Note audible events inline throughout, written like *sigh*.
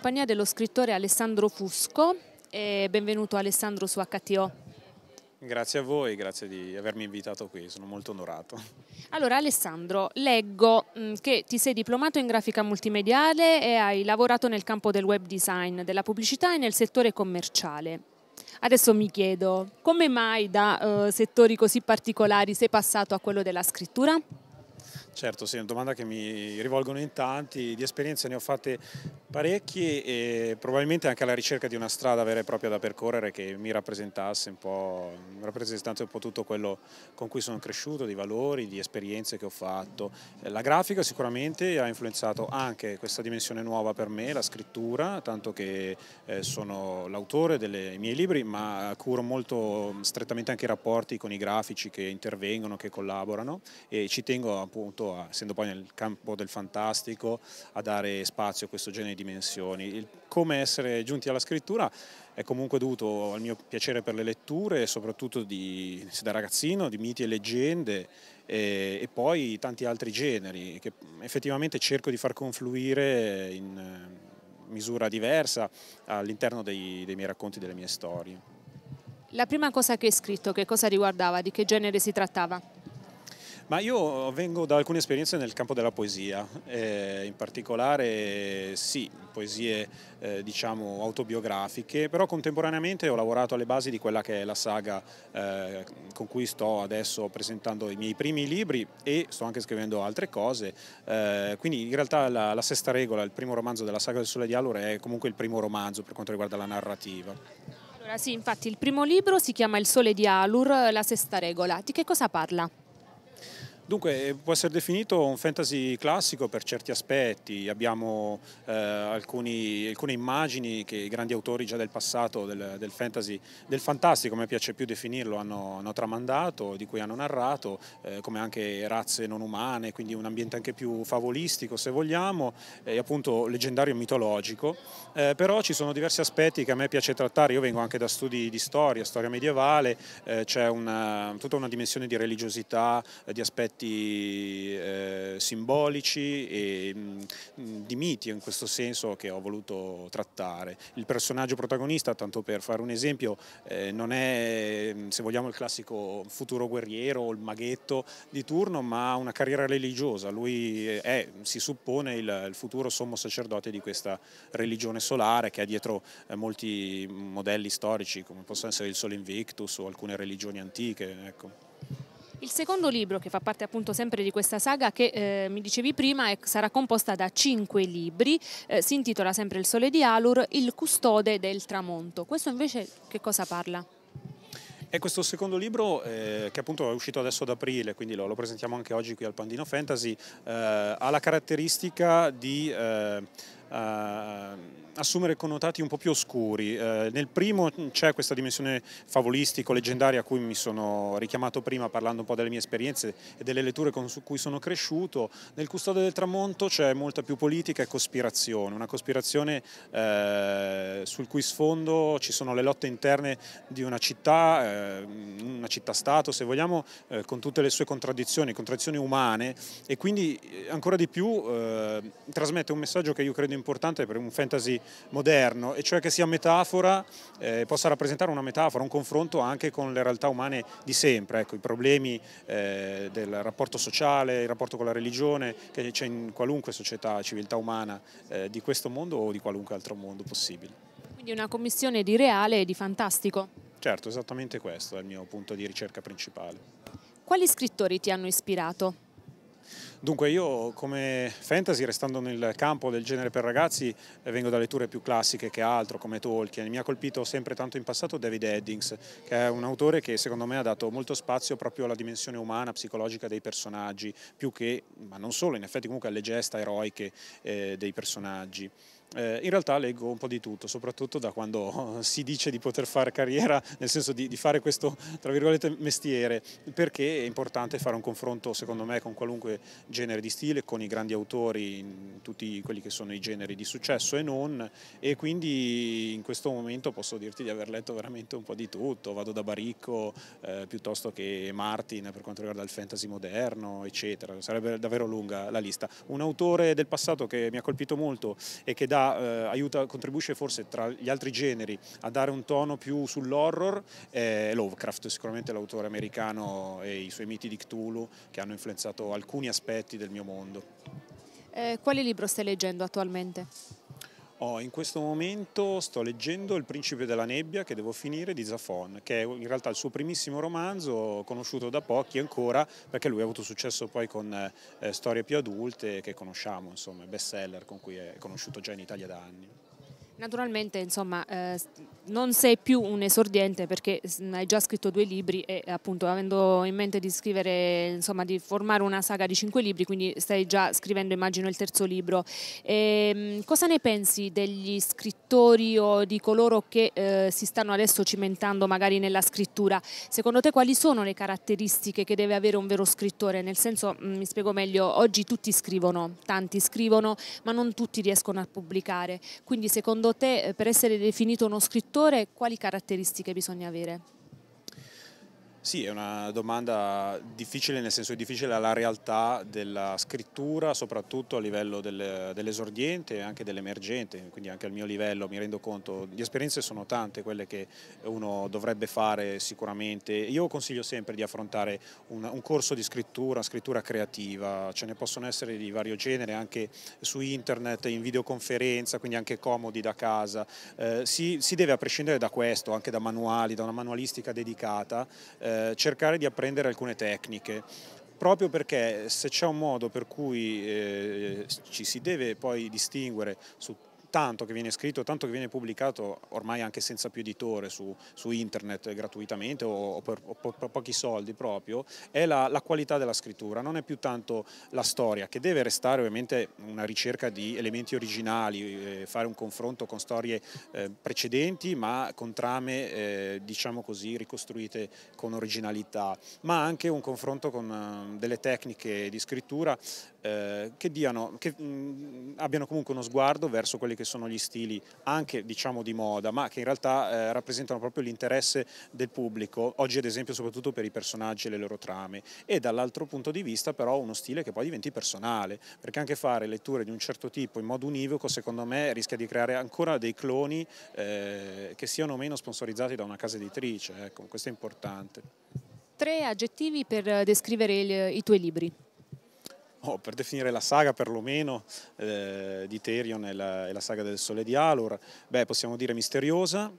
compagnia dello scrittore Alessandro Fusco e benvenuto Alessandro su HTO. Grazie a voi, grazie di avermi invitato qui, sono molto onorato. Allora Alessandro, leggo mm, che ti sei diplomato in grafica multimediale e hai lavorato nel campo del web design, della pubblicità e nel settore commerciale. Adesso mi chiedo, come mai da uh, settori così particolari sei passato a quello della scrittura? Certo, sì, è una domanda che mi rivolgono in tanti, di esperienze ne ho fatte parecchie e probabilmente anche alla ricerca di una strada vera e propria da percorrere che mi rappresentasse un po', rappresentasse un po' tutto quello con cui sono cresciuto, di valori, di esperienze che ho fatto. La grafica sicuramente ha influenzato anche questa dimensione nuova per me, la scrittura, tanto che eh, sono l'autore dei miei libri, ma curo molto strettamente anche i rapporti con i grafici che intervengono, che collaborano e ci tengo appunto a, essendo poi nel campo del fantastico, a dare spazio a questo genere di dimensioni. Il, come essere giunti alla scrittura è comunque dovuto al mio piacere per le letture, soprattutto di, da ragazzino, di miti e leggende e, e poi tanti altri generi che effettivamente cerco di far confluire in misura diversa all'interno dei, dei miei racconti, delle mie storie. La prima cosa che hai scritto, che cosa riguardava, di che genere si trattava? Ma io vengo da alcune esperienze nel campo della poesia, eh, in particolare sì, poesie eh, diciamo autobiografiche, però contemporaneamente ho lavorato alle basi di quella che è la saga eh, con cui sto adesso presentando i miei primi libri e sto anche scrivendo altre cose, eh, quindi in realtà la, la, Sesta Regola, il primo romanzo della saga del Sole di Allora è comunque il primo romanzo per quanto riguarda la narrativa. Allora sì, infatti il primo libro si chiama Il Sole di Alur, la Sesta Regola, di che cosa parla? Dunque può essere definito un fantasy classico per certi aspetti, abbiamo eh, alcuni, alcune immagini che i grandi autori già del passato del, del fantasy, del fantastico, a me piace più definirlo, hanno, hanno tramandato, di cui hanno narrato, eh, come anche razze non umane, quindi un ambiente anche più favolistico se vogliamo, e appunto leggendario e mitologico, eh, però ci sono diversi aspetti che a me piace trattare, io vengo anche da studi di storia, storia medievale, eh, c'è tutta una dimensione di religiosità, di aspetti aspetti eh, simbolici e mh, mm, di miti in questo senso che ho voluto trattare. Il personaggio protagonista, tanto per fare un esempio, eh, non è mm, se vogliamo il classico futuro guerriero o il maghetto di turno, ma ha una carriera religiosa. Lui è, si suppone, il, il futuro sommo sacerdote di questa religione solare che ha dietro eh, molti modelli storici come possono essere il Sole Invictus o alcune religioni antiche. Ecco. Il secondo libro, che fa parte appunto sempre di questa saga, che eh, mi dicevi prima, è, sarà composta da cinque libri, eh, si intitola sempre Il Sole di Alur, Il custode del tramonto. Questo invece che cosa parla? È questo secondo libro eh, che appunto è uscito adesso ad aprile, quindi lo, lo, presentiamo anche oggi qui al Pandino Fantasy, eh, ha la caratteristica di eh, eh assumere connotati un po' più oscuri. Eh, nel primo c'è questa dimensione favolistico-leggendaria a cui mi sono richiamato prima parlando un po' delle mie esperienze e delle letture con cui sono cresciuto. Nel Custode del Tramonto c'è molta più politica e cospirazione, una cospirazione eh, sul cui sfondo ci sono le lotte interne di una città, eh, una città-stato se vogliamo, eh, con tutte le sue contraddizioni, contraddizioni umane e quindi eh, ancora di più eh, trasmette un messaggio che io credo importante per un fantasy moderno, e cioè che sia metafora, eh, possa rappresentare una metafora, un confronto anche con le realtà umane di sempre, ecco, i problemi eh, del rapporto sociale, il rapporto con la religione che c'è in qualunque società, civiltà umana eh, di questo mondo o di qualunque altro mondo possibile. Quindi una commissione di reale e di fantastico. Certo, esattamente questo è il mio punto di ricerca principale. Quali scrittori ti hanno ispirato? Dunque io come fantasy, restando nel campo del genere per ragazzi, eh, vengo da letture più classiche che altro, come Tolkien. Mi ha colpito sempre tanto in passato David Eddings, che è un autore che secondo me ha dato molto spazio proprio alla dimensione umana, psicologica dei personaggi, più che, ma non solo, in effetti comunque alle gesta eroiche eh, dei personaggi. Eh, in realtà leggo un po' di tutto, soprattutto da quando *laughs* si dice di poter fare carriera, nel senso di, di, fare questo, tra virgolette, mestiere, perché è importante fare un confronto, secondo me, con qualunque genere di stile, con i grandi autori in tutti quelli che sono i generi di successo e non, e quindi in questo momento posso dirti di aver letto veramente un po' di tutto, vado da Baricco eh, piuttosto che Martin per quanto riguarda il fantasy moderno, eccetera, sarebbe davvero lunga la lista. Un autore del passato che mi ha colpito molto e che dà eh, aiuta, contribuisce forse tra gli altri generi a dare un tono più sull'horror è Lovecraft, sicuramente l'autore americano e i suoi miti di Cthulhu che hanno influenzato alcuni aspetti del mio mondo. Eh, quale libro stai leggendo attualmente? Oh, in questo momento sto leggendo Il principe della nebbia che devo finire di Zafon, che è in realtà il suo primissimo romanzo, conosciuto da pochi ancora, perché lui ha avuto successo poi con eh, storie più adulte che conosciamo, insomma, best seller con cui è conosciuto già in Italia da anni. Naturalmente, insomma, eh, non sei più un esordiente perché hai già scritto due libri e appunto avendo in mente di scrivere, insomma, di formare una saga di cinque libri, quindi stai già scrivendo, immagino, il terzo libro. E, ehm, cosa ne pensi degli scrittori o di coloro che eh, si stanno adesso cimentando magari nella scrittura? Secondo te quali sono le caratteristiche che deve avere un vero scrittore? Nel senso, mm, mi spiego meglio, oggi tutti scrivono, tanti scrivono, ma non tutti riescono a pubblicare. Quindi secondo te eh, per essere definito uno scrittore quali caratteristiche bisogna avere? Sì, è una domanda difficile, nel senso è difficile la realtà della scrittura, soprattutto a livello del, dell'esordiente e anche dell'emergente, quindi anche al mio livello mi rendo conto, di esperienze sono tante quelle che uno dovrebbe fare sicuramente. Io consiglio sempre di affrontare un, un corso di scrittura, scrittura creativa, ce ne possono essere di vario genere anche su internet, in videoconferenza, quindi anche comodi da casa. Eh, si, si, deve, a prescindere da questo, anche da manuali, da una manualistica dedicata, eh, eh, cercare di apprendere alcune tecniche. Proprio perché se c'è un modo per cui eh, ci si deve poi distinguere su tanto che viene scritto, tanto che viene pubblicato ormai anche senza più editore su, su internet gratuitamente o, o, per, o, per, pochi soldi proprio, è la, la, qualità della scrittura, non è più tanto la storia che deve restare ovviamente una ricerca di elementi originali, eh, fare un confronto con storie eh, precedenti ma con trame eh, diciamo così ricostruite con originalità, ma anche un confronto con uh, delle tecniche di scrittura eh, che, diano, che mh, abbiano comunque uno sguardo verso quelli che sono gli stili anche diciamo di moda, ma che in realtà eh, rappresentano proprio l'interesse del pubblico, oggi ad esempio soprattutto per i personaggi e le loro trame, e dall'altro punto di vista però uno stile che poi diventi personale, perché anche fare letture di un certo tipo in modo univoco secondo me rischia di creare ancora dei cloni eh, che siano meno sponsorizzati da una casa editrice, ecco, questo è importante. Tre aggettivi per descrivere il, i tuoi libri oh, per definire la saga perlomeno eh, di Terion e la, e la, saga del Sole di Alor, beh, possiamo dire misteriosa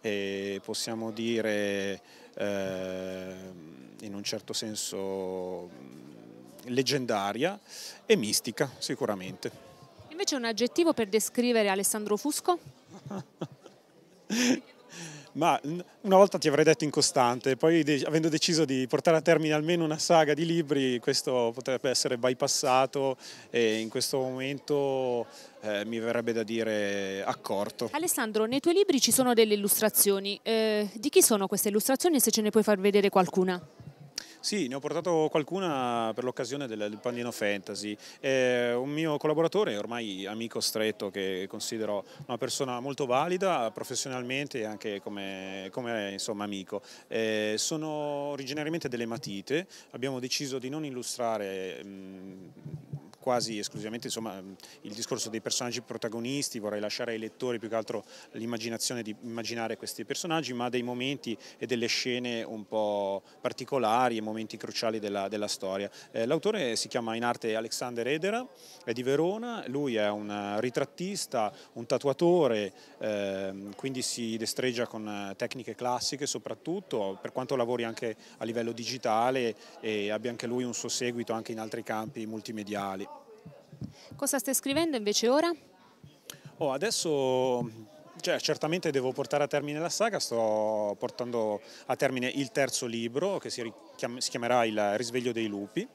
e possiamo dire eh, in un certo senso leggendaria e mistica sicuramente. Invece un aggettivo per descrivere Alessandro Fusco? *laughs* ma una volta ti avrei detto incostante, poi de avendo deciso di portare a termine almeno una saga di libri, questo potrebbe essere bypassato e in questo momento eh, mi verrebbe da dire accorto. Alessandro, nei tuoi libri ci sono delle illustrazioni, eh, di chi sono queste illustrazioni e se ce ne puoi far vedere qualcuna? Sì, ne ho portato qualcuna per l'occasione del, del Pandino Fantasy. È un mio collaboratore, ormai amico stretto, che considero una persona molto valida professionalmente e anche come, come insomma, amico. Eh, sono originariamente delle matite, abbiamo deciso di non illustrare mh, quasi esclusivamente insomma, il discorso dei personaggi protagonisti, vorrei lasciare ai lettori più che altro l'immaginazione di immaginare questi personaggi, ma dei momenti e delle scene un po' particolari e momenti cruciali della, della storia. Eh, L'autore si chiama in arte Alexander Edera, è di Verona, lui è un ritrattista, un tatuatore, eh, quindi si destreggia con tecniche classiche soprattutto, per quanto lavori anche a livello digitale e abbia anche lui un suo seguito anche in altri campi multimediali. Cosa stai scrivendo invece ora? Oh, adesso cioè, certamente devo portare a termine la saga, sto portando a termine il terzo libro che si, si chiamerà Il risveglio dei lupi,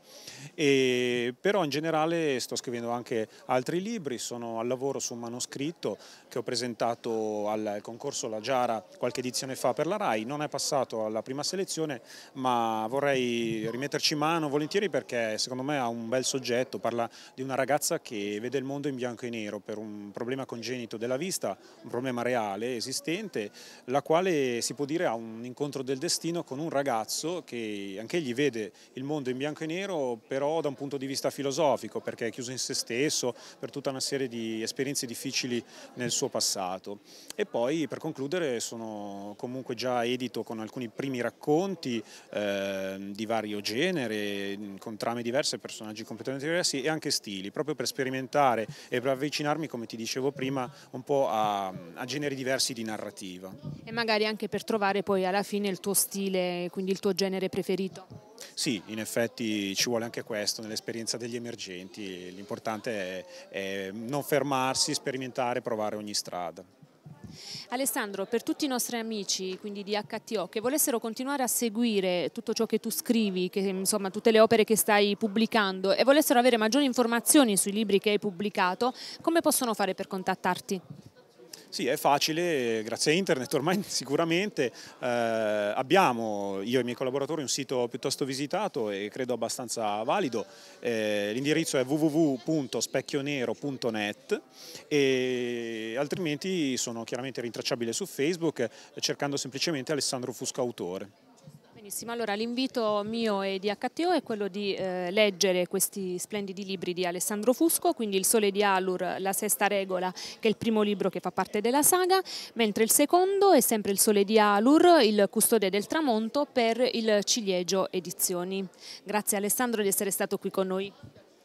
e, però in generale sto scrivendo anche altri libri, sono al lavoro su un manoscritto che ho presentato al concorso La Giara qualche edizione fa per la RAI, non è passato alla prima selezione ma vorrei rimetterci mano volentieri perché secondo me ha un bel soggetto, parla di una ragazza che vede il mondo in bianco e nero per un problema congenito della vista, un problema problema reale, esistente, la quale si può dire ha un incontro del destino con un ragazzo che anche egli vede il mondo in bianco e nero, però da un punto di vista filosofico, perché è chiuso in se stesso per tutta una serie di esperienze difficili nel suo passato. E poi per concludere sono comunque già edito con alcuni primi racconti eh, di vario genere, con trame diverse, personaggi completamente diversi e anche stili, proprio per sperimentare e per avvicinarmi, come ti dicevo prima, un po' a, a generi diversi di narrativa. E magari anche per trovare poi alla fine il tuo stile, quindi il tuo genere preferito. Sì, in effetti ci vuole anche questo nell'esperienza degli emergenti, l'importante è, è non fermarsi, sperimentare, provare ogni strada. Alessandro, per tutti i nostri amici quindi di HTO che volessero continuare a seguire tutto ciò che tu scrivi, che, insomma tutte le opere che stai pubblicando e volessero avere maggiori informazioni sui libri che hai pubblicato, come possono fare per contattarti? Sì, è facile, grazie a internet ormai *laughs* sicuramente. Eh, abbiamo, io e i miei collaboratori, un sito piuttosto visitato e credo abbastanza valido. Eh, l'indirizzo è www.specchionero.net e altrimenti sono chiaramente rintracciabile su Facebook cercando semplicemente Alessandro Fusco Autore. Benissimo, allora l'invito mio e di HTO è quello di eh, leggere questi splendidi libri di Alessandro Fusco, quindi Il Sole di Allur, La Sesta Regola, che è il primo libro che fa parte della saga, mentre il secondo è sempre Il Sole di Allur, Il Custode del Tramonto per il Ciliegio Edizioni. Grazie Alessandro di essere stato qui con noi.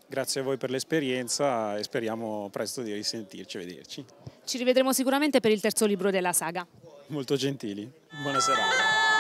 Grazie a voi per l'esperienza e speriamo presto di risentirci e vederci. Ci rivedremo sicuramente per il terzo libro della saga. Molto gentili, buona serata.